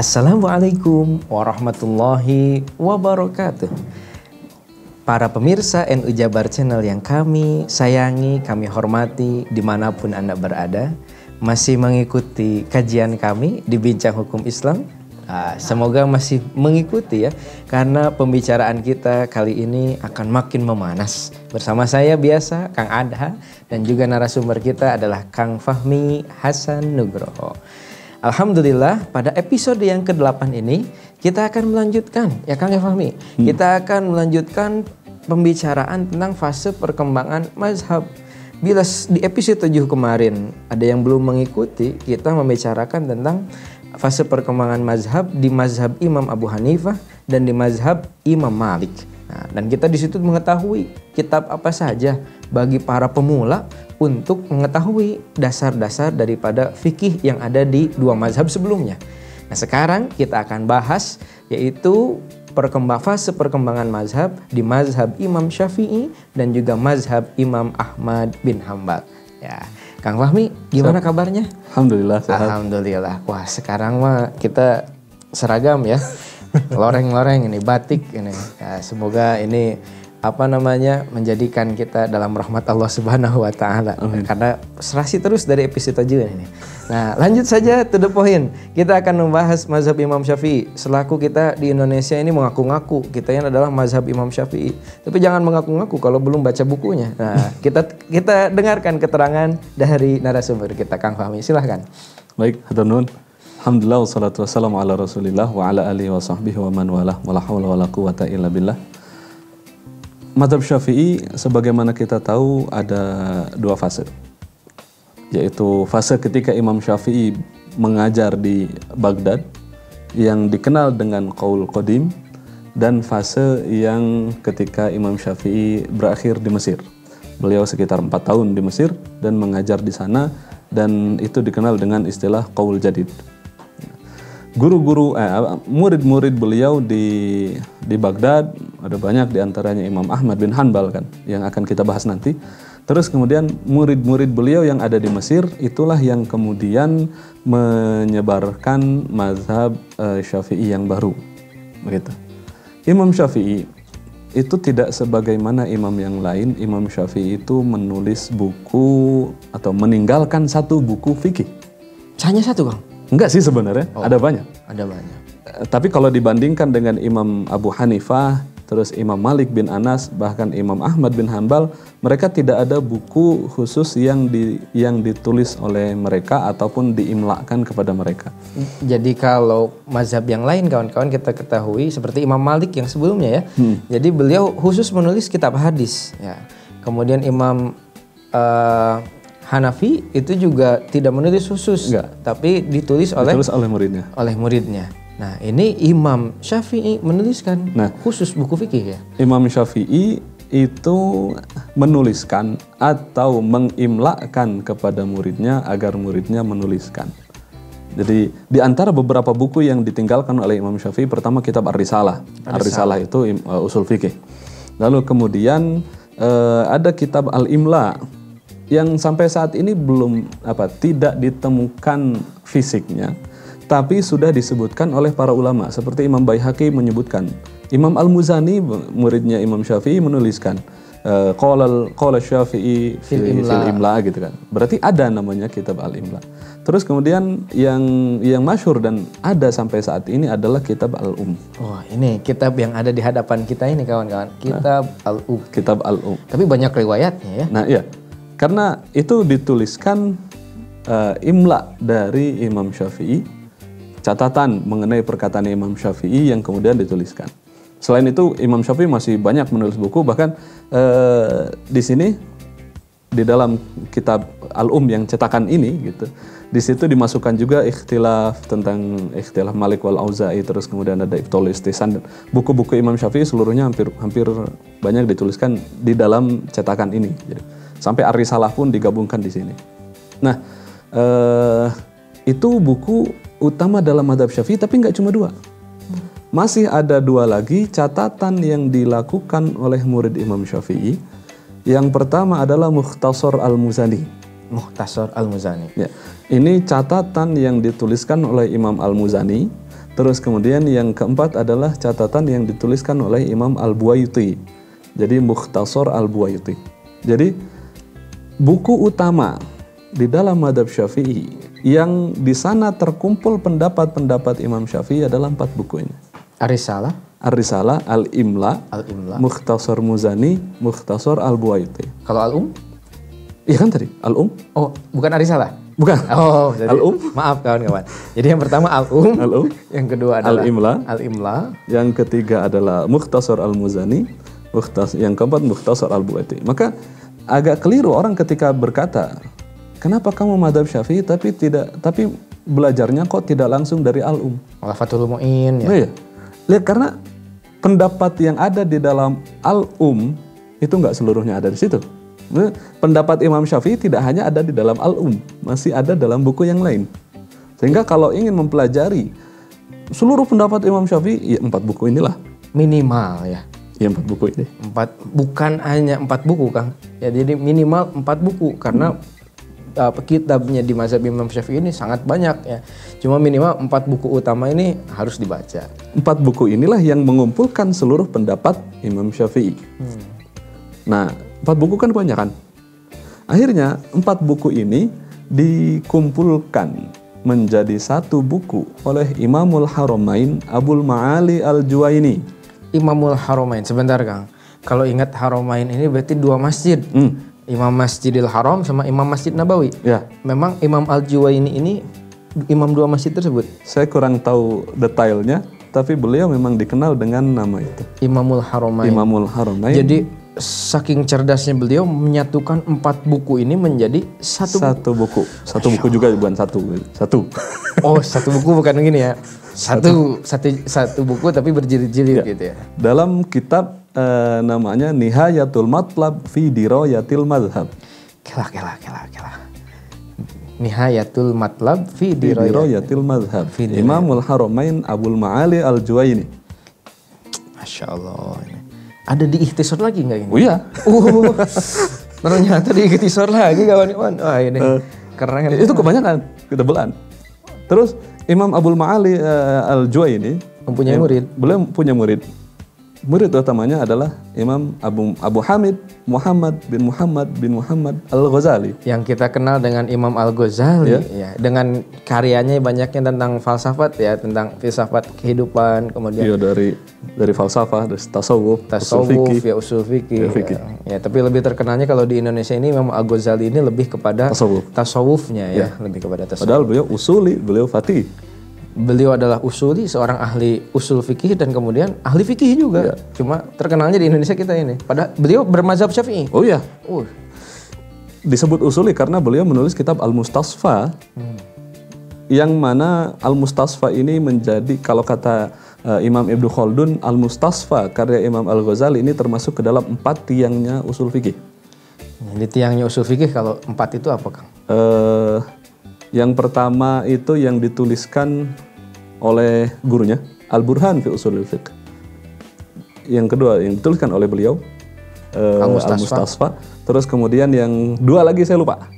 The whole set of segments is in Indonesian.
Assalamualaikum warahmatullahi wabarakatuh. Para pemirsa NU Jabar Channel yang kami sayangi, kami hormati di mana pun Anda berada, masih mengikuti kajian kami di Bincang Hukum Islam. Ah, semoga masih mengikuti ya, karena pembicaraan kita kali ini akan makin memanas. Bersama saya biasa, Kang Adha, dan juga narasumber kita adalah Kang Fahmi Hasan Nugroho. Alhamdulillah pada episode yang ke-8 ini kita akan melanjutkan ya Kang Fahmi. Hmm. Kita akan melanjutkan pembicaraan tentang fase perkembangan mazhab. Bila di episode 7 kemarin ada yang belum mengikuti, kita membicarakan tentang fase perkembangan mazhab di mazhab Imam Abu Hanifah dan di mazhab Imam Malik. Nah, dan kita di situ mengetahui kitab apa saja bagi para pemula untuk mengetahui dasar-dasar daripada fikih yang ada di dua mazhab sebelumnya. Nah sekarang kita akan bahas yaitu perkembang fase perkembangan mazhab di mazhab Imam Syafi'i dan juga mazhab Imam Ahmad bin Hambal. Ya, Kang Fahmi, gimana kabarnya? Alhamdulillah sehat. Alhamdulillah. Wah, sekarang mah kita seragam ya. Loreng-loreng ini batik ini. Ya, semoga ini apa namanya menjadikan kita dalam rahmat Allah Subhanahu wa taala. Karena serasi terus dari episode aja ini. Nah, lanjut saja to the point. Kita akan membahas mazhab Imam Syafi'i. Selaku kita di Indonesia ini mengaku-ngaku kita yang adalah mazhab Imam Syafi'i. Tapi jangan mengaku-ngaku kalau belum baca bukunya. Nah, kita kita dengarkan keterangan dari narasumber kita Kang Fahmi. Silahkan. Baik, hatur. Alhamdulillah wassalatu wassalamu ala Rasulillah wa ala alihi wa sahbihi wa man walah. Wala haula wala quwata illa billah. Madhab Syafi'i sebagaimana kita tahu ada dua fase. Yaitu fase ketika Imam Syafi'i mengajar di Baghdad yang dikenal dengan Qaul Qadim dan fase yang ketika Imam Syafi'i berakhir di Mesir. Beliau sekitar empat tahun di Mesir dan mengajar di sana dan itu dikenal dengan istilah Qaul Jadid guru-guru eh, murid-murid beliau di di Baghdad ada banyak di antaranya Imam Ahmad bin Hanbal kan yang akan kita bahas nanti. Terus kemudian murid-murid beliau yang ada di Mesir itulah yang kemudian menyebarkan mazhab uh, Syafi'i yang baru. Begitu. Imam Syafi'i itu tidak sebagaimana imam yang lain. Imam Syafi'i itu menulis buku atau meninggalkan satu buku fikih. Hanya satu, Kang? Enggak sih sebenarnya, oh, ada banyak. Ada banyak. Eh, tapi kalau dibandingkan dengan Imam Abu Hanifah, terus Imam Malik bin Anas, bahkan Imam Ahmad bin Hambal, mereka tidak ada buku khusus yang di, yang ditulis oleh mereka ataupun diimlakan kepada mereka. Jadi kalau mazhab yang lain kawan-kawan kita ketahui seperti Imam Malik yang sebelumnya ya. Hmm. Jadi beliau khusus menulis kitab hadis ya. Kemudian Imam uh, Hanafi itu juga tidak menulis khusus, Enggak. tapi ditulis oleh ditulis oleh muridnya. Oleh muridnya. Nah, ini Imam Syafi'i menuliskan nah, khusus buku fikih ya. Imam Syafi'i itu menuliskan atau mengimlakan kepada muridnya agar muridnya menuliskan. Jadi di antara beberapa buku yang ditinggalkan oleh Imam Syafi'i pertama kitab Ar-Risalah. Ar-Risalah itu uh, usul fikih. Lalu kemudian uh, ada kitab Al-Imla yang sampai saat ini belum apa tidak ditemukan fisiknya tapi sudah disebutkan oleh para ulama seperti Imam Baihaqi menyebutkan Imam Al-Muzani muridnya Imam Syafi'i menuliskan eh, qala qala Syafi'i fil imla. fil imla gitu kan. Berarti ada namanya kitab Al-Imla. Terus kemudian yang yang masyhur dan ada sampai saat ini adalah kitab Al-Um. Oh, ini kitab yang ada di hadapan kita ini kawan-kawan. Kitab nah, Al-Um. Kitab Al-Um. Tapi banyak riwayatnya ya. Nah, iya. Karena itu dituliskan uh, imla dari Imam Syafi'i, catatan mengenai perkataan Imam Syafi'i yang kemudian dituliskan. Selain itu Imam Syafi'i masih banyak menulis buku bahkan uh, di sini di dalam kitab Al-Um yang cetakan ini gitu. Di situ dimasukkan juga ikhtilaf tentang ikhtilaf Malik wal Auza'i terus kemudian ada Ibtul Istisan buku-buku Imam Syafi'i seluruhnya hampir hampir banyak dituliskan di dalam cetakan ini. Jadi, Sampai Arisalah pun digabungkan di sini. Nah, eh, itu buku utama dalam madhab syafi'i tapi nggak cuma dua. Masih ada dua lagi catatan yang dilakukan oleh murid Imam Syafi'i. Yang pertama adalah Mukhtasar Al-Muzani. Mukhtasar Al-Muzani. Ya. Ini catatan yang dituliskan oleh Imam Al-Muzani Terus kemudian yang keempat adalah catatan yang dituliskan oleh Imam Al-Buaiti. Jadi Mukhtasar Al-Buaiti. Jadi buku utama di dalam madhab syafi'i yang di sana terkumpul pendapat-pendapat Imam Syafi'i adalah empat buku ini. Arisalah, Ar-Risalah, Al-Imla, Al-Imla. Mukhtasar Muzani, Mukhtasar Al-Buaiti. Kalau Al-Um? Iya kan tadi? Al-Um? Oh, bukan Arisalah. Bukan. Oh, jadi, Al-Um? Maaf kawan-kawan. Jadi yang pertama Al-Um, Al-Um. yang kedua adalah Al-Imla. Al-Imla. Yang ketiga adalah Mukhtasar Al-Muzani, Mukhtas yang keempat Mukhtasar Al-Buaiti. Maka agak keliru orang ketika berkata, "Kenapa kamu madhab Syafi'i tapi tidak tapi belajarnya kok tidak langsung dari Al-Um?" Fathul Mu'in ya. Iya. Lihat karena pendapat yang ada di dalam Al-Um itu nggak seluruhnya ada di situ. Pendapat Imam Syafi'i tidak hanya ada di dalam Al-Um, masih ada dalam buku yang lain. Sehingga kalau ingin mempelajari seluruh pendapat Imam Syafi'i, ya empat buku inilah. Minimal ya. Ya empat buku ini. Empat, bukan hanya empat buku Kang. Ya jadi minimal empat buku karena apa, kitabnya di mazhab Imam Syafi'i ini sangat banyak ya. Cuma minimal empat buku utama ini harus dibaca. Empat buku inilah yang mengumpulkan seluruh pendapat Imam Syafi'i. Nah, empat buku kan banyak kan? Akhirnya empat buku ini dikumpulkan menjadi satu buku oleh Imamul Haramain Abul Ma'ali Al-Juwaini. Imamul Haramain sebentar Kang. Kalau ingat Haramain ini berarti dua masjid. Hmm, Imam Masjidil Haram sama Imam Masjid Nabawi. ya, Memang Imam Al-Juwaini ini imam dua masjid tersebut. saya kurang tahu detailnya, tapi beliau memang dikenal dengan nama itu. Imamul Haramain. Imamul Haramain. Jadi saking cerdasnya beliau menyatukan empat buku ini menjadi satu. satu buku, satu buku juga bukan satu, satu. Oh, satu buku bukan gini ya. Satu satu satu buku tapi berjilid-jilid gitu ya. Dalam kitab eh, namanya Nihayatul Matlab fi Dirayatil Madhab. Kela kela kela kela. Nihayatul Matlab fi. Dirayatil Madhab. Imamul Haramain Abul Ma'ali Al-Juwaini. Masya Allah. ini. Ada di ikhtisar lagi nggak ini? Oh iya. Uh, ternyata di ikhtisar lagi kawan-kawan. Wah ini keren. Itu kebanyakan ketebelan. Terus Imam Abul Ma'ali eh, Al-Juwaini Mempunyai murid. beliau punya murid. Murid utamanya adalah Imam Abu Abu Hamid Muhammad bin Muhammad bin Muhammad Al-Ghazali. yang kita kenal dengan Imam Al Ghazali ya dengan karyanya banyaknya tentang falsafat ya tentang filsafat kehidupan kemudian Iya dari dari falsafah, dari tasawuf, usul tasawuf fikih, ya usul fikih Ya, fikih. ya. Ya, tapi lebih terkenalnya kalau di Indonesia ini Imam Al Ghazali ini lebih kepada tasawuf. tasawufnya ya lebih kepada tasawuf Padahal beliau usuli, beliau fatih. Beliau adalah usuli seorang ahli usul fikih dan kemudian ahli fikih juga. Cuma terkenalnya di Indonesia kita ini. Padahal beliau bermazhab syafi'i. Oh iya, uh disebut usuli karena beliau menulis kitab Al-Mustasfa. Yang mana Al-Mustasfa ini menjadi kalau kata eh, Imam Ibnu Khaldun Al-Mustasfa karya Imam Al-Ghazali ini termasuk ke dalam empat tiangnya usul fikih. di tiangnya usul fikih kalau empat itu apa kang? Eh, yang pertama itu yang dituliskan oleh gurunya Al-Burhan fi Usulul Fiqh. Yang kedua yang dituliskan oleh beliau eh, Al-Mustasfa. Al-Mustasfa. Terus kemudian yang dua lagi saya lupa.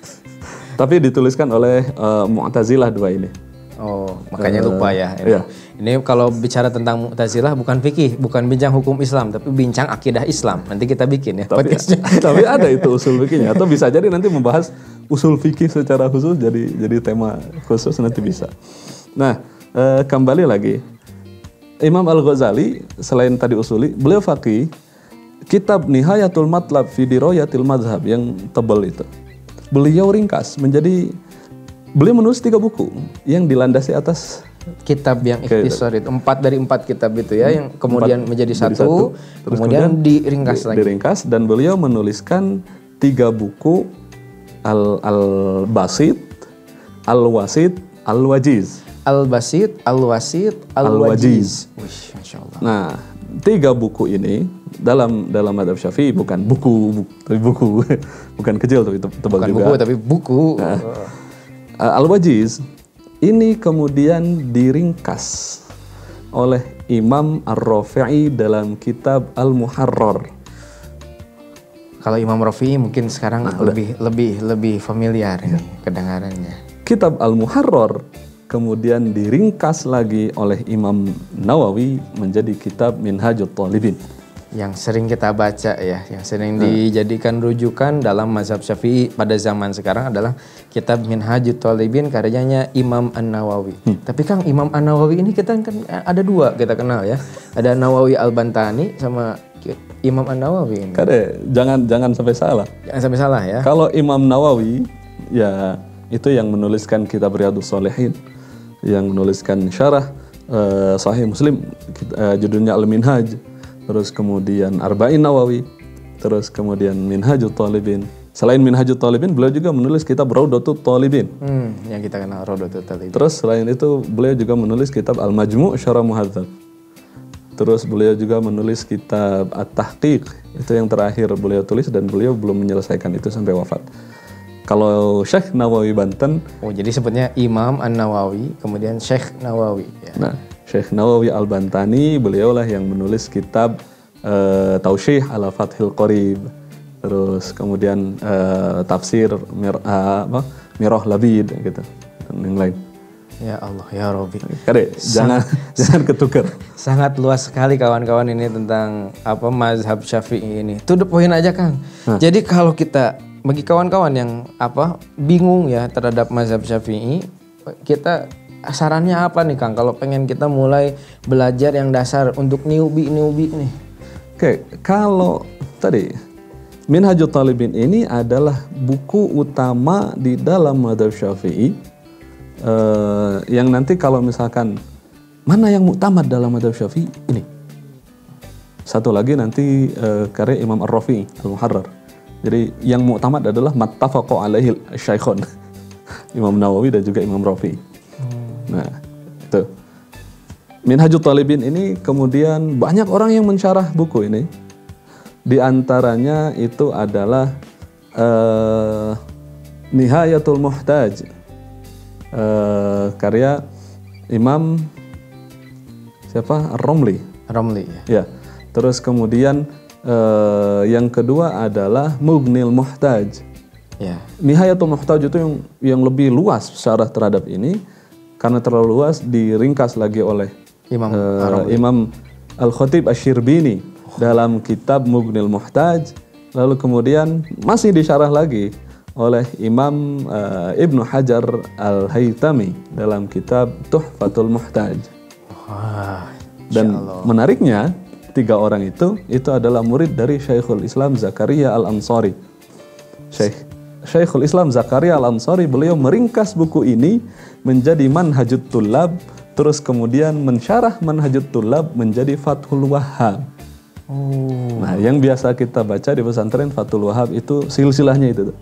Tapi dituliskan oleh eh, Mu'tazilah dua ini. Oh, makanya lupa ya. Ini, iya. Ini kalau bicara tentang Mu'tazilah bukan fikih, bukan bincang hukum Islam, tapi bincang akidah Islam. Nanti kita bikin ya Tapi, tapi ada itu usul fikihnya atau bisa jadi nanti membahas usul fikih secara khusus jadi jadi tema khusus nanti bisa. Nah, eh, kembali lagi Imam Al-Ghazali selain tadi usuli, beliau fakih kitab Nihayatul Matlab fi Dirayatil Madhab yang tebal itu. Beliau ringkas menjadi beliau menulis tiga buku yang dilandasi atas Kitab yang ikhtisar itu empat dari empat kitab itu ya, yang kemudian menjadi menjadi satu, Terus kemudian diringkas di- lagi. diringkas dan beliau menuliskan tiga buku al al basit al wasit al wajiz Al Basit, Al Wasit, Al Wajiz. Wih, masya Allah. nah tiga buku ini dalam dalam madhab syafi'i bukan buku, bu- tapi buku bukan kecil tapi te- tebal Bukan juga buku tapi buku. Uh, al wajiz ini kemudian diringkas oleh Imam Ar-Rafi'i dalam kitab Al-Muharrar Kalau Imam Rafi'i mungkin sekarang lebih lebih lebih familiar ini kedengarannya. kitab Al-Muharrar kemudian diringkas lagi oleh Imam Nawawi menjadi kitab Minhajut Talibin. Yang sering kita baca ya, yang sering dijadikan rujukan dalam mazhab Syafi'i pada zaman sekarang adalah kitab Minhajut Talibin karyanya Imam An-Nawawi. Tapi Kang Imam An-Nawawi ini kita kan ada dua kita kenal ya. Ada Nawawi Al-Bantani sama Imam An-Nawawi ini. Kade, jangan jangan sampai salah. Jangan sampai salah ya. Kalau Imam Nawawi ya itu yang menuliskan kitab Riyadhus Shalihin, yang menuliskan syarah eh, Sahih Muslim eh, judulnya Al-Minhaj, terus kemudian Arba'in Nawawi, terus kemudian Minhajut Talibin. Selain Minhajut Talibin, beliau juga menulis kitab Raudatul Talibin. Hmm, yang kita kenal Rodotul Talib. Terus selain itu beliau juga menulis kitab Al-Majmu' Syarah Muhadzab. Terus beliau juga menulis kitab At-Tahqiq. Itu yang terakhir beliau tulis dan beliau belum menyelesaikan itu sampai wafat. Kalau Syekh Nawawi Banten, Oh, jadi sebutnya Imam An-Nawawi, kemudian Syekh Nawawi ya. nah Syekh Nawawi Al-Bantani beliaulah yang menulis kitab uh, Tausyih ala Fathil Qorib. Terus kemudian eh, tafsir Mir, eh, apa? Mirah Labid gitu dan yang lain. Ya Allah, ya Robi. Kade, jangan jangan ketukar. Sangat luas sekali kawan-kawan ini tentang apa mazhab Syafi'i ini. To the point aja Kang. Jadi kalau kita bagi kawan-kawan yang apa bingung ya terhadap mazhab Syafi'i, kita sarannya apa nih Kang kalau pengen kita mulai belajar yang dasar untuk newbie newbie nih. Oke, kalau tadi Minhajul Talibin ini adalah buku utama di dalam madhab syafi'i eh, yang nanti kalau misalkan mana yang muktamad dalam madhab syafi'i ini. Satu lagi nanti eh, karya Imam Ar-Rafi'i Al-Muharrar. Jadi yang muktamad adalah mattafaqo alaihi syaikhon. Imam Nawawi dan juga Imam Rafi'i. Nah, itu. Minhajul Talibin ini kemudian banyak orang yang mensyarah buku ini. Di antaranya itu adalah eh, Nihayatul Muhtaj eh, karya Imam siapa Romli Romli ya. ya terus kemudian eh, yang kedua adalah Mughnil Muhtaj Ya. Nihayatul Muhtaj itu yang yang lebih luas syarah terhadap ini karena terlalu luas diringkas lagi oleh Imam eh, Imam Al-Khatib Asy-Syirbini dalam kitab Mughnil Muhtaj. Lalu kemudian masih disyarah lagi oleh Imam eh, Ibnu Hajar Al-Haytami dalam kitab Tuhfatul Muhtaj. Wah. dan menariknya tiga orang itu itu adalah murid dari Syekhul Islam Zakaria Al-Ansari. Syekh Syekhul Islam Zakaria Al-Ansari beliau meringkas buku ini menjadi Manhajut Tulab terus kemudian mensyarah Manhajut Tulab menjadi Fathul Wahhab Oh. Nah, yang biasa kita baca di pesantren Fathul Wahab itu silsilahnya itu. tuh.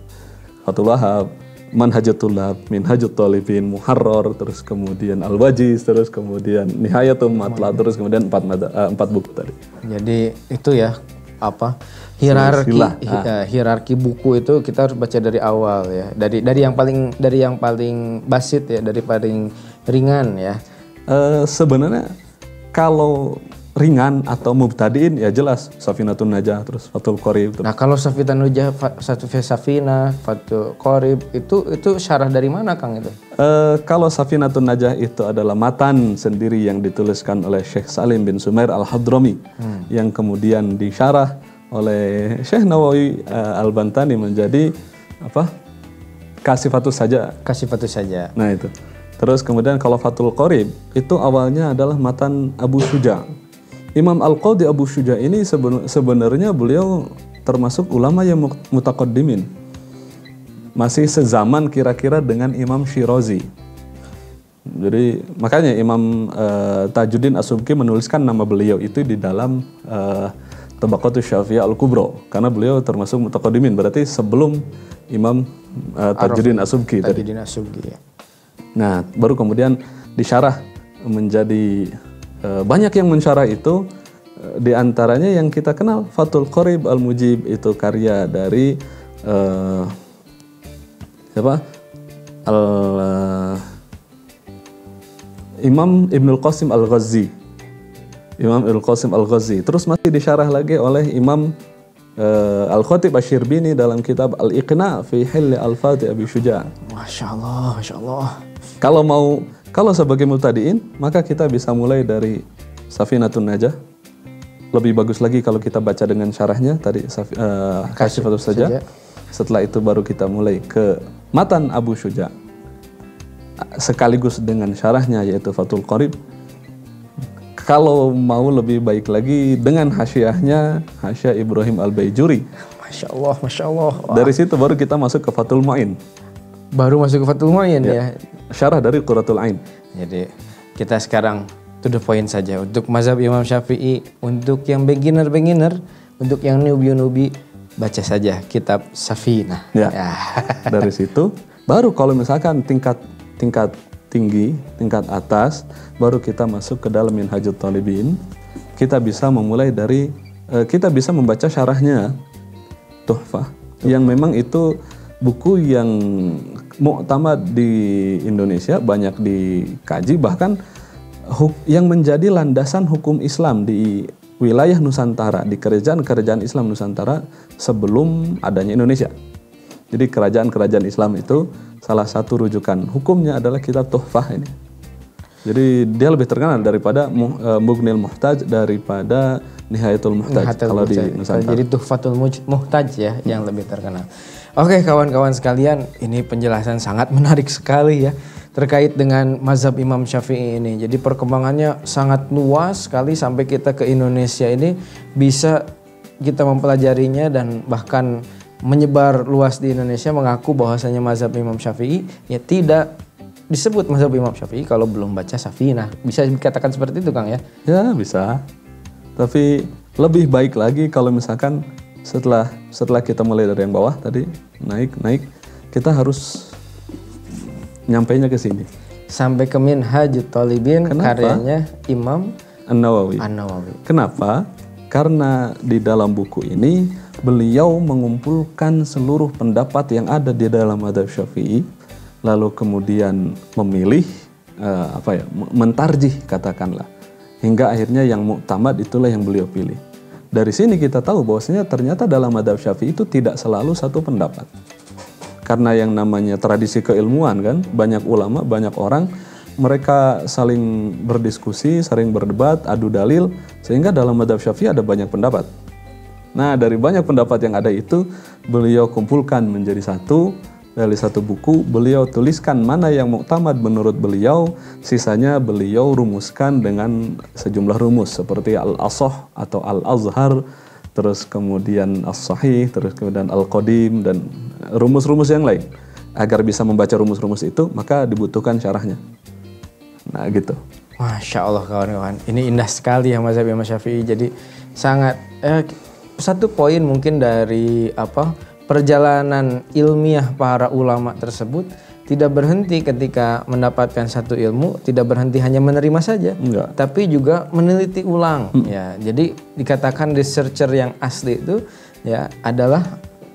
Fathul Wahab, Manhajatul Lab, Minhajut Talibin, Muharrar, terus kemudian Al-Wajiz, terus kemudian Nihayatul Matlab, terus kemudian empat, mada- eh, empat buku tadi. Jadi itu ya apa hierarki eh, hierarki buku itu kita harus baca dari awal ya. Dari dari yang paling dari yang paling basit ya, dari paling ringan ya. Eh, sebenarnya kalau ringan atau mubtadiin ya jelas Safinatun Najah, terus Fathul Qorib, terus Nah, kalau Safitan Nujah, Fa- Satu Safina, Fatu Qorib itu itu syarah dari mana Kang itu? Eh, kalau Safinatun Najah itu adalah matan sendiri yang dituliskan oleh Syekh Salim bin Sumair Al-Hadrami yang kemudian disyarah oleh Syekh Nawawi eh, Al-Bantani menjadi apa? Kasifatus saja. Kasih Fatu saja. Nah, itu. Terus kemudian kalau Fathul Qorib itu awalnya adalah matan Abu Syuja. Imam Al-Qadhi Abu Syuja ini seben- sebenarnya beliau termasuk ulama yang mut- mutaqaddimin. Masih sezaman kira-kira dengan Imam Syirazi. Jadi makanya Imam eh, Tajuddin Asubki menuliskan nama beliau itu di dalam uh, Tabaqatus Syafi'iyah Al-Kubro karena beliau termasuk mutaqaddimin berarti sebelum Imam eh, Tajuddin Asubki tadi. Tajudin Asubgi ya. Nah, baru kemudian disyarah menjadi eh, banyak yang mensyarah itu eh, di antaranya yang kita kenal Fathul Qorib Al-Mujib itu karya dari eh, siapa? Al eh, Imam Ibnul Qasim Al-Ghazi. Imam Ibnul Qasim Al-Ghazi. Terus masih disyarah lagi oleh Imam eh, Al-Khatib Asy-Syirbini dalam kitab Al-Iqna fi Hilli Al-Fatih Abi Syuja'. Masya Allah, Masya Allah. Kalau mau Kalau sebagai mutadiin, maka kita bisa mulai dari Safinatun Najah. Lebih bagus lagi kalau kita baca dengan syarahnya tadi Safi- eh, Kasyifatus saja. Saja. Setelah itu baru kita mulai ke Matan Abu Syuja. Sekaligus dengan syarahnya yaitu Fathul Qorib. Kalau mau lebih baik lagi dengan hasyiahnya Hasyiah Ibrahim Al-Baijuri. Masya Allah, Masya Allah. Wah, Dari situ baru kita masuk ke Fathul Mu'in. Baru masuk ke Fathul Mu'in ya. Syarah dari Quratul Ain. Jadi kita sekarang to the point saja untuk mazhab Imam Syafi'i untuk yang beginner beginner untuk yang newbie newbie baca saja kitab Safinah. Ya. Dari situ baru kalau misalkan tingkat tingkat tinggi, tingkat atas, baru kita masuk ke dalam Minhajul Talibin. Kita bisa memulai dari eh, kita bisa membaca syarahnya Tuhfah yang memang itu buku yang muktamad di Indonesia banyak dikaji bahkan yang menjadi landasan hukum Islam di wilayah Nusantara di kerajaan-kerajaan Islam Nusantara sebelum adanya Indonesia. Jadi kerajaan-kerajaan Islam itu salah satu rujukan hukumnya adalah kitab Tuhfah ini. Jadi dia lebih terkenal daripada eh, Mughnil Muhtaj daripada Nihayatul Muhtaj Hatta kalau di Muhtaj. Nusantara. Jadi Tuhfatul Muhtaj ya yang lebih terkenal. Oke kawan-kawan sekalian, ini penjelasan sangat menarik sekali ya terkait dengan mazhab Imam Syafi'i ini. Jadi perkembangannya sangat luas sekali sampai kita ke Indonesia ini bisa kita mempelajarinya dan bahkan menyebar luas di Indonesia mengaku bahwasanya mazhab Imam Syafi'i ya tidak disebut mazhab Imam Syafi'i kalau belum baca Safinah. Bisa dikatakan seperti itu Kang ya? Ya bisa. Tapi lebih baik lagi kalau misalkan setelah setelah kita mulai dari yang bawah tadi naik naik kita harus nyampainya ke sini. sampai ke Minhajut Talibin Kenapa? karyanya Imam An-Nawawi. An-Nawawi. Kenapa? Karena di dalam buku ini beliau mengumpulkan seluruh pendapat yang ada di dalam madhab syafi'i lalu kemudian memilih eh, apa ya mentarjih katakanlah. Hingga akhirnya yang muktamad itulah yang beliau pilih. Dari sini kita tahu bahwasanya ternyata dalam madhab syafi'i itu tidak selalu satu pendapat. Karena yang namanya tradisi keilmuan kan banyak ulama banyak orang mereka saling berdiskusi saling berdebat adu dalil sehingga dalam madhab syafi'i ada banyak pendapat nah dari banyak pendapat yang ada itu beliau kumpulkan menjadi satu dari satu buku beliau tuliskan mana yang muktamad menurut beliau sisanya beliau rumuskan dengan sejumlah rumus seperti al-asoh atau al-azhar terus kemudian as-sahih terus kemudian al-qadim dan rumus-rumus yang lain. Agar bisa membaca rumus-rumus itu maka dibutuhkan syarahnya. Nah gitu. Masya Allah kawan-kawan, ini indah sekali ya Imam Syafi'i. Jadi sangat eh, satu poin mungkin dari apa perjalanan ilmiah para ulama tersebut tidak berhenti ketika mendapatkan satu ilmu, tidak berhenti hanya menerima saja, enggak tapi juga meneliti ulang. Ya, jadi dikatakan researcher yang asli itu ya adalah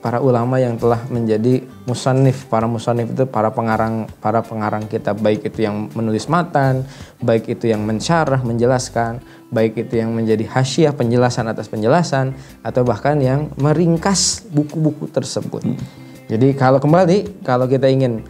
para ulama yang telah menjadi musannif. Para musannif itu para pengarang para pengarang kitab baik itu yang menulis matan, baik itu yang mensyarah, menjelaskan, baik itu yang menjadi hasyiah penjelasan atas penjelasan atau bahkan yang meringkas buku-buku tersebut. Jadi kalau kembali kalau kita ingin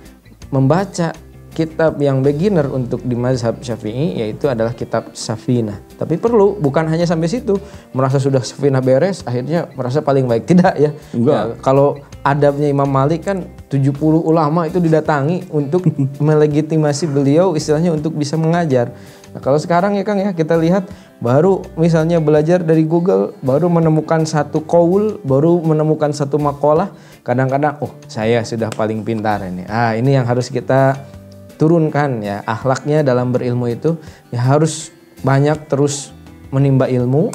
membaca kitab yang beginner untuk di mazhab syafi'i yaitu adalah kitab Safinah. Tapi perlu bukan hanya sampai situ merasa sudah Safinah beres akhirnya merasa paling baik tidak ya. Enggak. Ya, kalau adabnya Imam Malik kan 70 ulama itu didatangi untuk melegitimasi beliau istilahnya untuk bisa mengajar. Nah, kalau sekarang ya Kang ya kita lihat baru misalnya belajar dari Google baru menemukan satu kaul, baru menemukan satu makalah, kadang-kadang oh saya sudah paling pintar ini. Ah ini yang harus kita turunkan ya. Akhlaknya dalam berilmu itu ya harus banyak terus menimba ilmu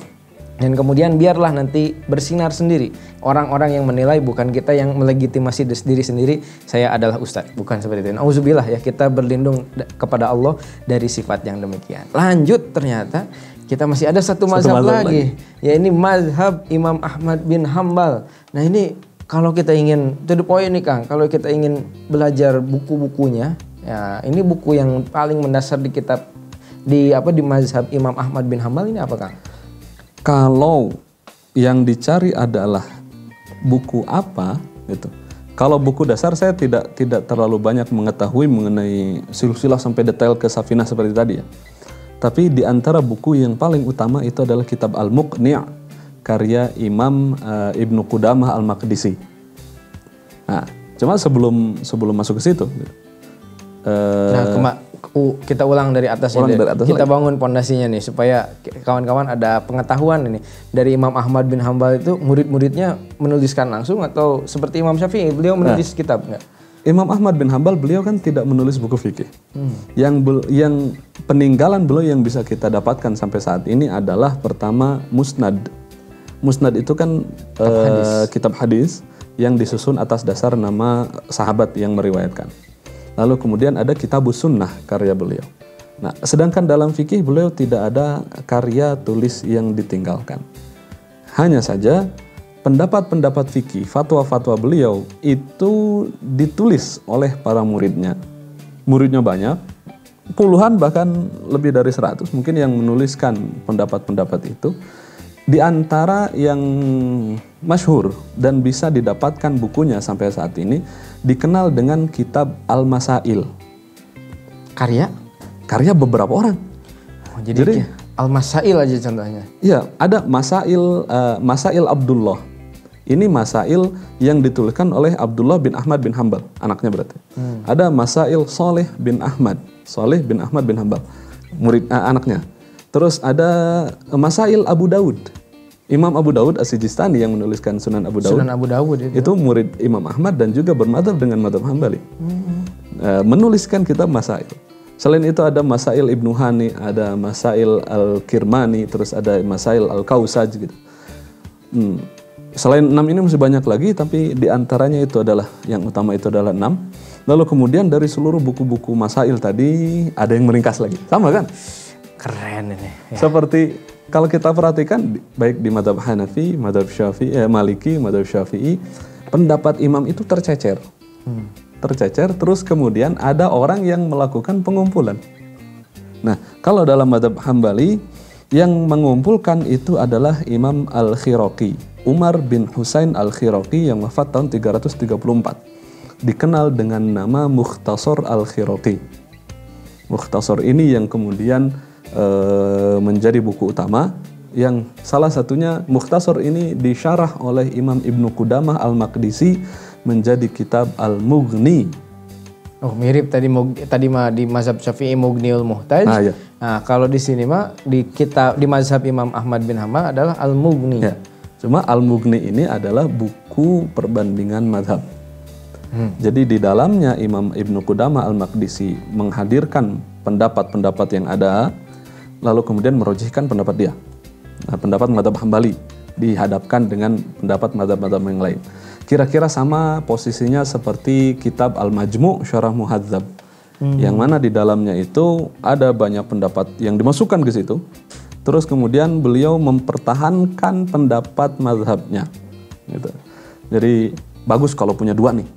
dan kemudian biarlah nanti bersinar sendiri. Orang-orang yang menilai bukan kita yang melegitimasi diri sendiri saya adalah ustadz. Bukan seperti itu. Nauzubillah ya kita berlindung da- kepada Allah dari sifat yang demikian. Lanjut ternyata kita masih ada satu mazhab mazhab lagi. ya ini mazhab Imam Ahmad bin Hambal nah ini kalau kita ingin to the point nih Kang. Kalau kita ingin belajar buku-bukunya ya ini buku yang paling mendasar di kitab di apa di mazhab Imam Ahmad bin Hambal ini apa Kang? Kalau yang dicari adalah buku apa gitu. Kalau buku dasar saya tidak tidak terlalu banyak mengetahui mengenai silsilah sampai detail ke Safinah seperti tadi ya. Tapi di antara buku yang paling utama itu adalah kitab Al-Muqni' karya Imam uh, Ibnu Qudamah Al-Maqdisi. Nah, cuma sebelum sebelum masuk ke situ. Uh, Nah, kema- u- kita ulang dari atas Ulang ini. dari atas kita bangun pondasinya nih supaya kawan-kawan ada pengetahuan ini dari Imam Ahmad bin Hambal itu murid-muridnya menuliskan langsung atau seperti Imam Syafi'i beliau menulis kitab enggak? Imam Ahmad bin Hambal beliau kan tidak menulis buku fikih. Yang bel- yang peninggalan beliau yang bisa kita dapatkan sampai saat ini adalah pertama musnad. Musnad itu kan eh, kitab hadis yang disusun atas dasar nama sahabat yang meriwayatkan. Lalu kemudian ada kitabus sunnah karya beliau. Nah, sedangkan dalam fikih beliau tidak ada karya tulis yang ditinggalkan. Hanya saja pendapat-pendapat fikih, fatwa-fatwa beliau itu ditulis oleh para muridnya. Muridnya banyak, puluhan bahkan lebih dari 100 mungkin yang menuliskan pendapat-pendapat itu. Di antara yang masyhur dan bisa didapatkan bukunya sampai saat ini dikenal dengan kitab Al-Masail. Karya? Karya beberapa orang. Oh, jadi, Al-Masail aja contohnya. Iya, ada Masail eh, Masail Abdullah. Ini masail yang dituliskan oleh Abdullah bin Ahmad bin Hambal, anaknya berarti. Ada Masail Soleh bin Ahmad, Soleh bin Ahmad bin Hambal, murid eh, anaknya. Terus ada Masail Abu Daud. Imam Abu Daud As-Sijistani yang menuliskan Sunan Abu Daud. Sunan Abu Dawud itu. Itu murid Imam Ahmad dan juga bermadhab dengan madhab Hambali. Eh, menuliskan kitab Masail. Selain itu ada Masail Ibnu Hani, ada Masail Al-Kirmani, terus ada Masail Al-Kausaj gitu. Hmm. Selain enam ini masih banyak lagi, tapi di antaranya itu adalah yang utama itu adalah enam. Lalu kemudian dari seluruh buku-buku Masail tadi ada yang meringkas lagi, sama kan? Keren ini. Seperti kalau kita perhatikan baik di madhab Hanafi, madhab Syafi'i, eh, Maliki, madhab Syafi'i, pendapat imam itu tercecer, tercecer. Terus kemudian ada orang yang melakukan pengumpulan. Nah, kalau dalam madhab Hambali yang mengumpulkan itu adalah Imam Al Khiraqi, Umar bin Husain Al Khiraqi yang wafat tahun 334, dikenal dengan nama Mukhtasar Al Khiraqi. Mukhtasar ini yang kemudian eh, menjadi buku utama yang salah satunya Mukhtasar ini disyarah oleh Imam Ibnu Qudamah Al-Maqdisi menjadi kitab Al-Mughni. Oh mirip tadi tadi mah di mazhab Syafi'i Mughniul Muhtaj. Ah, iya. Nah, kalau di sini mah di kita di mazhab Imam Ahmad bin Hambal adalah Al-Mughni. Ya. Cuma Al-Mughni ini adalah buku perbandingan madhab. Jadi di dalamnya Imam Ibnu Qudamah Al-Maqdisi menghadirkan pendapat-pendapat yang ada, lalu kemudian merojihkan pendapat dia. Nah, pendapat madhab Hambali dihadapkan dengan pendapat madhab-madhab yang lain. Kira-kira sama posisinya seperti kitab Al-Majmu' Syarah Muhadzab. Yang mana di dalamnya itu ada banyak pendapat yang dimasukkan ke situ. Terus kemudian beliau mempertahankan pendapat mazhabnya. Gitu. Jadi bagus kalau punya dua nih.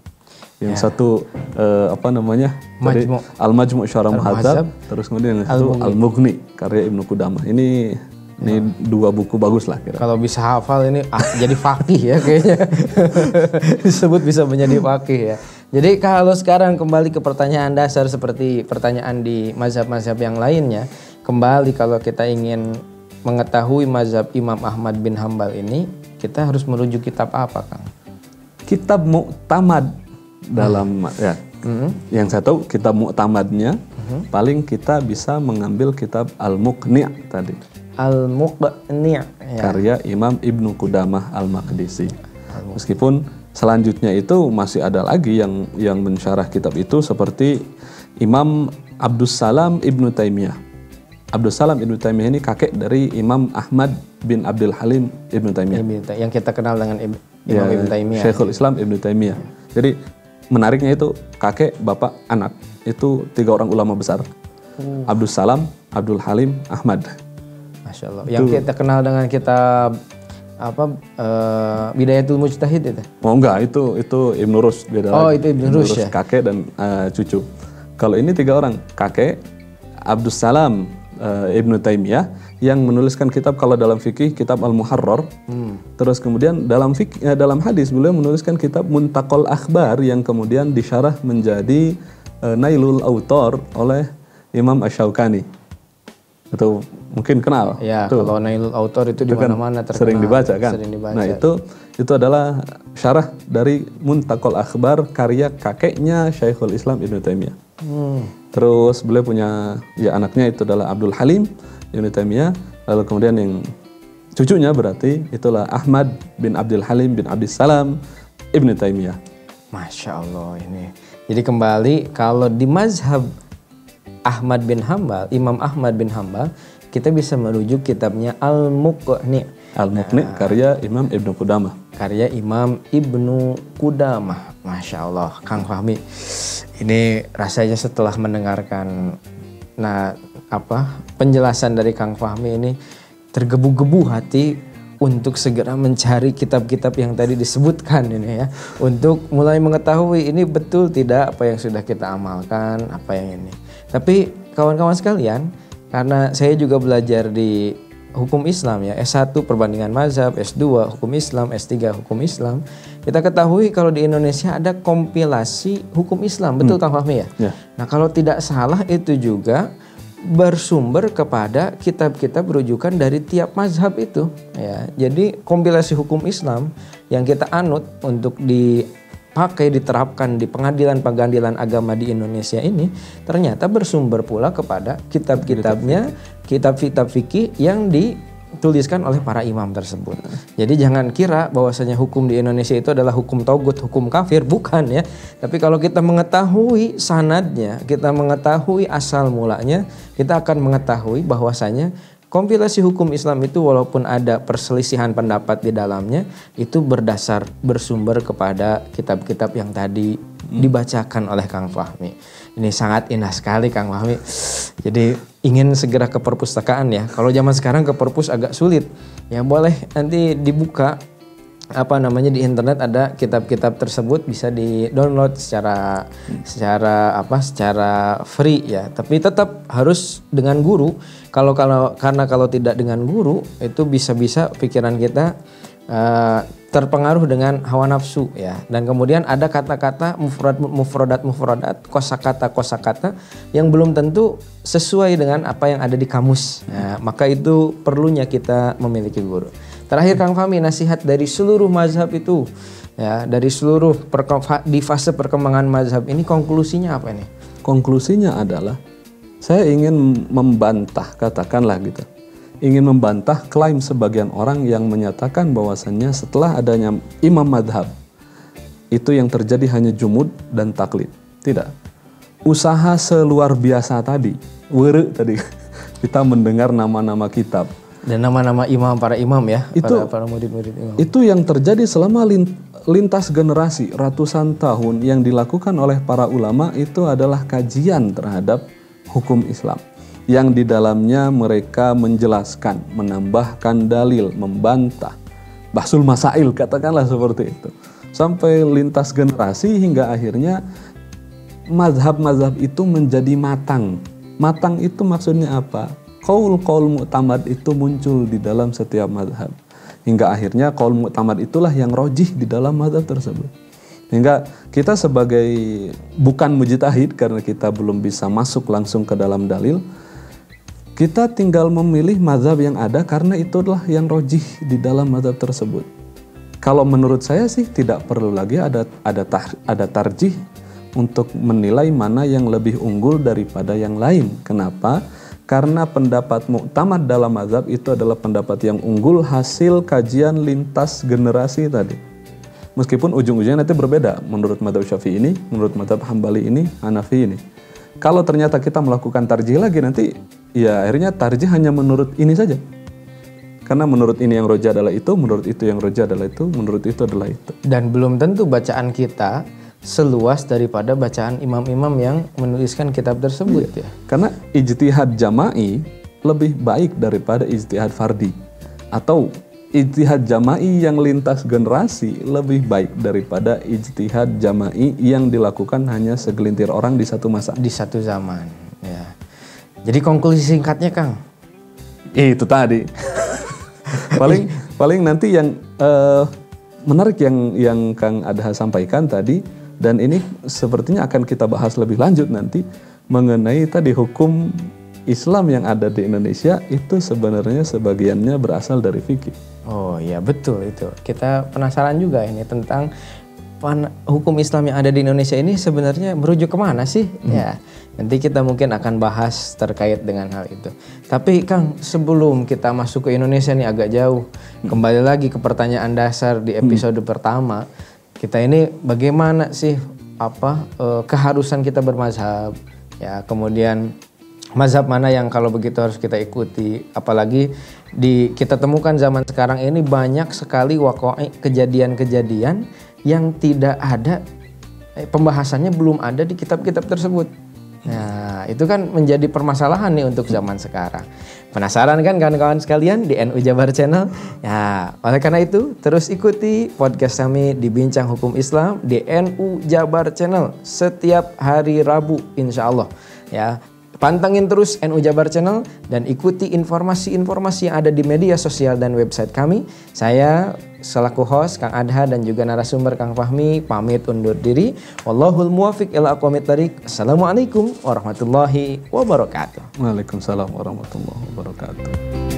Yang satu eh, apa namanya? Tadi Majmu'. Syarah Muhadzab, terus kemudian yang satu Al-Mughni karya Ibnu Qudamah. Ini ini dua buku bagus lah kira. Kalau bisa hafal ini ah, jadi fakih ya kayaknya. Disebut bisa menjadi fakih ya. Jadi kalau sekarang kembali ke pertanyaan dasar seperti pertanyaan di mazhab-mazhab yang lainnya, kembali kalau kita ingin mengetahui mazhab Imam Ahmad bin Hambal ini, kita harus merujuk kitab apa, Kang? Kitab Mu'tamad dalam ya. Yang saya tahu kitab Mu'tamadnya paling kita bisa mengambil kitab Al-Muqni' tadi. Al-Muqni' ya. karya Imam Ibnu Qudamah Al-Maqdisi. Meskipun selanjutnya itu masih ada lagi yang yang mensyarah kitab itu seperti Imam Abdus Salam Ibnu Taimiyah. Abdus Salam Ibnu Taimiyah ini kakek dari Imam Ahmad bin Abdul Halim Ibnu Taimiyah. Ibnu Ta- yang kita kenal dengan Imam Ya, Ibn Taimiyah. Syekhul Islam Ibnu Taimiyah. Jadi menariknya itu kakek, bapak, anak itu tiga orang ulama besar. Abdus Salam, Abdul Halim, Ahmad. Masya Allah. Yang kita kenal dengan kitab apa eh, Bidayatul Mujtahid itu. Oh enggak, itu itu Ibnu Rus beda Oh, lagi. itu Ibnu Rus ya? kakek dan eh, cucu. Kalau ini tiga orang, kakek, Abdus Salam uh, Ibnu Taimiyah yang menuliskan kitab kalau dalam fikih kitab Al-Muharrar. Terus kemudian dalam fikih eh, dalam hadis beliau menuliskan kitab Muntaqal Akhbar yang kemudian disyarah menjadi uh, Nailul Autor oleh Imam Asy-Syaukani. Atau mungkin kenal. Ya, Tuh. kalau Nailul Autor itu di Itu kan mana-mana terkenal. sering dibaca kan. Sering dibaca. Nah itu itu adalah syarah dari Muntakol Akhbar karya kakeknya Syekhul Islam Ibnu Taimiyah. Hmm. Terus beliau punya ya anaknya itu adalah Abdul Halim Ibnu Taimiyah. Lalu kemudian yang cucunya berarti itulah Ahmad bin Abdul Halim bin Abdus Salam Ibnu Taimiyah. Masya Allah ini. Jadi kembali kalau di mazhab Ahmad bin Hambal, Imam Ahmad bin Hambal, kita bisa merujuk kitabnya Al-Muqni Al-Muqni karya Imam Ibnu Qudamah. karya Imam Ibnu Qudamah. Masya Allah, Kang Fahmi. Ini rasanya setelah mendengarkan nah apa penjelasan dari Kang Fahmi ini tergebu-gebu hati untuk segera mencari kitab-kitab yang tadi disebutkan ini ya. Untuk mulai mengetahui ini betul tidak apa yang sudah kita amalkan apa yang ini. Tapi kawan-kawan sekalian karena saya juga belajar di hukum Islam ya. S1 perbandingan mazhab S2 hukum Islam S3 hukum Islam. Kita ketahui kalau di Indonesia ada kompilasi hukum Islam. Betul Kang Fahmi ya? Ya. Nah, kalau tidak salah itu juga bersumber kepada kitab-kitab rujukan dari tiap mazhab itu. Ya. Jadi kompilasi hukum Islam yang kita anut untuk dipakai diterapkan di pengadilan-pengadilan agama di Indonesia ini ternyata bersumber pula kepada kitab-kitabnya kitab-kitab fikih yang dituliskan oleh para imam tersebut. Jadi jangan kira bahwasanya hukum di Indonesia itu adalah hukum togut, hukum kafir, bukan ya. Tapi kalau kita mengetahui sanadnya, kita mengetahui asal mulanya, kita akan mengetahui bahwasanya kompilasi hukum Islam itu walaupun ada perselisihan pendapat di dalamnya, itu berdasar bersumber kepada kitab-kitab yang tadi dibacakan oleh Kang Fahmi. Ini sangat indah sekali Kang Fahmi. Jadi ingin segera ke perpustakaan ya. Kalau zaman sekarang ke perpus agak sulit. Ya boleh nanti dibuka apa namanya di internet ada kitab-kitab tersebut bisa di-download secara secara apa secara free ya tapi tetap harus dengan guru kalau kalau karena kalau tidak dengan guru itu bisa-bisa pikiran kita eh, terpengaruh dengan hawa nafsu ya. Dan kemudian ada kata-kata mufrad mufradat mufradat kosakata kosakata yang belum tentu sesuai dengan apa yang ada di kamus. Ya, maka itu perlunya kita memiliki guru. Terakhir Kang Fahmi nasihat dari seluruh mazhab itu ya dari seluruh di fase perkembangan mazhab ini konklusinya apa ini? Konklusinya adalah saya ingin membantah katakanlah gitu. Ingin membantah klaim sebagian orang yang menyatakan bahwasannya setelah adanya imam madhab itu yang terjadi hanya jumud dan taklid. Tidak. Usaha seluar biasa tadi, were tadi kita mendengar nama-nama kitab. dan nama-nama imam para imam ya Itu- para, para murid-murid imam Itu yang terjadi selama lin- lintas generasi ratusan tahun yang dilakukan oleh para ulama itu adalah kajian terhadap hukum Islam yang di dalamnya mereka menjelaskan, menambahkan dalil, membantah, bahsul masail katakanlah seperti itu. Sampai lintas generasi hingga akhirnya mazhab-mazhab itu menjadi matang. Matang itu maksudnya apa? Kaul-kaul mu'tamad itu muncul di dalam setiap mazhab. Hingga akhirnya kaul mu'tamad itulah yang rojih di dalam mazhab tersebut. Hingga kita sebagai bukan mujtahid karena kita belum bisa masuk langsung ke dalam dalil, kita tinggal memilih mazhab yang ada karena itulah yang rojih di dalam mazhab tersebut. Kalau menurut saya sih tidak perlu lagi ada ada tar- ada tarjih untuk menilai mana yang lebih unggul daripada yang lain. Kenapa? Karena pendapat muktamad dalam mazhab itu adalah pendapat yang unggul hasil kajian lintas generasi tadi. Meskipun ujung-ujungnya nanti berbeda menurut madhab syafi'i ini, menurut madhab hambali ini, hanafi ini. Kalau ternyata kita melakukan tarjih lagi nanti, ya akhirnya tarjih hanya menurut ini saja. Karena menurut ini yang roja adalah itu, menurut itu yang roja adalah itu, menurut itu adalah itu. dan belum tentu bacaan kita seluas daripada bacaan imam-imam yang menuliskan kitab tersebut ya Karena ijtihad jama'i lebih baik daripada ijtihad fardi. Atau ijtihad jama'i yang lintas generasi lebih baik daripada ijtihad jama'i yang dilakukan hanya segelintir orang di satu masa. di satu zaman ya Jadi konklusi singkatnya Kang. Itu tadi. paling paling nanti yang uh, menarik yang yang Kang Adha sampaikan tadi dan ini sepertinya akan kita bahas lebih lanjut nanti mengenai tadi hukum Islam yang ada di Indonesia itu sebenarnya sebagiannya berasal dari fikih. Oh iya betul itu. Kita penasaran juga ini tentang hukum Islam yang ada di Indonesia ini sebenarnya merujuk ke mana sih? Hmm. Ya nanti kita mungkin akan bahas terkait dengan hal itu. Tapi Kang sebelum kita masuk ke Indonesia nih agak jauh, hmm. kembali lagi ke pertanyaan dasar di episode hmm. pertama. Kita ini bagaimana sih apa eh, keharusan kita bermazhab? Ya kemudian mazhab mana yang kalau begitu harus kita ikuti apalagi di kita temukan zaman sekarang ini banyak sekali wakoi kejadian-kejadian yang tidak ada eh, pembahasannya belum ada di kitab-kitab tersebut. Nah, itu kan menjadi permasalahan nih untuk zaman sekarang. Penasaran kan kawan-kawan sekalian di NU Jabar Channel? Ya, oleh karena itu terus ikuti podcast kami di Bincang Hukum Islam di NU Jabar Channel setiap hari Rabu insya Allah. Ya, Pantengin terus NU Jabar Channel dan ikuti informasi-informasi yang ada di media sosial dan website kami. Saya selaku host Kang Adha dan juga narasumber Kang Fahmi pamit undur diri. Wallahul muwafiq ila aqwamit. Assalamualaikum warahmatullahi wabarakatuh. Waalaikumsalam warahmatullahi wabarakatuh.